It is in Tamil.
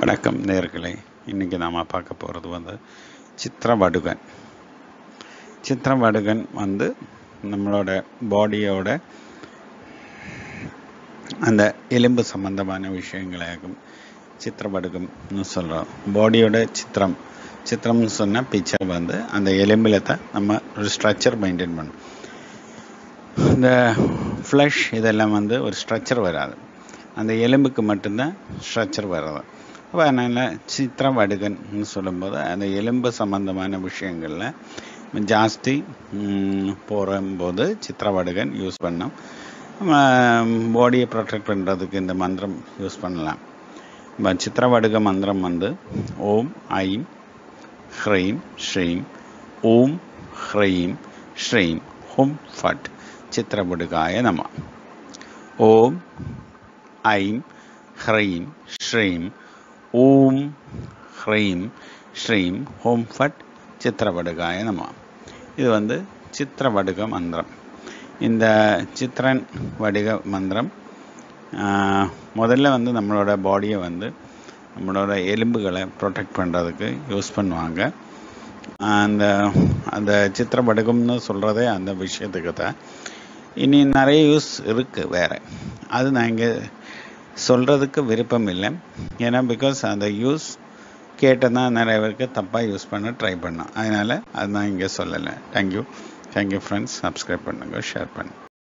வணக்கம் நேர்களே. இன்றைக்கி நாம் பார்க்க போகிறது வந்து சித்திரவடுகன். சித்திரவடுகன் வந்து நம்மளோட பாடியோட அந்த எலும்பு சம்பந்தமான விஷயங்களாகும் சித்திரவடுகம்னு சொல்கிறோம் பாடியோட சித்திரம். சித்திரம்னு சொன்னால் பிக்சர் வந்து அந்த எலும்பில் தான் நம்ம ஒரு ஸ்ட்ரக்சர் மெயின்டைன் பண்ணணும். இந்த ஃப்ளஷ் இதெல்லாம் வந்து ஒரு ஸ்ட்ரக்சர் வராது. அந்த எலும்புக்கு மட்டும்தான் ஸ்ட்ரக்சர் வர்றது. அப்போ அதனால் சித்திரம் சொல்லும்போது அந்த எலும்பு சம்பந்தமான விஷயங்களில் ஜாஸ்தி போகும்போது சித்திரவடுகன் யூஸ் பண்ணோம். பாடியை ப்ரொடெக்ட் பண்ணுறதுக்கு இந்த மந்திரம் யூஸ் பண்ணலாம். இப்போ சித்திரவடுக மந்திரம் வந்து ஓம் ஐம் ஹ்ரீம் ஸ்ரீம் ஓம் ஹ்ரீம் ஸ்ரீம் ஹும் ஃபட் சித்திரபடுகாய நம. ஓம் ஐம் ஹ்ரீம் ஸ்ரீம் ஓம் ஹ்ரீம் ஸ்ரீம் ஹோம் ஃபட் சித்திரவடுகாய நம. இது வந்து சித்திரவடுக மந்திரம். இந்த சித்திரன் வடிக மந்திரம் முதல்ல வந்து நம்மளோட பாடியை வந்து நம்மளோட எலும்புகளை ப்ரொடெக்ட் பண்ணுறதுக்கு யூஸ் பண்ணுவாங்க. அந்த அந்த சித்திரவடுகம்னு சொல்கிறதே அந்த விஷயத்துக்கு தான். இனி நிறைய யூஸ் இருக்குது வேறு. அது நான் இங்கே சொல்கிறதுக்கு விருப்பம் இல்லை. ஏன்னா பிகாஸ் அந்த யூஸ் கேட்டனா நிறைய பேருக்கு தப்பாக யூஸ் பண்ண ட்ரை பண்ணோம் அதனால் அது நான் இங்கே சொல்லலை. Thank you thank you friends subscribe பண்ணுங்கள் ஷேர் பண்ணுங்கள்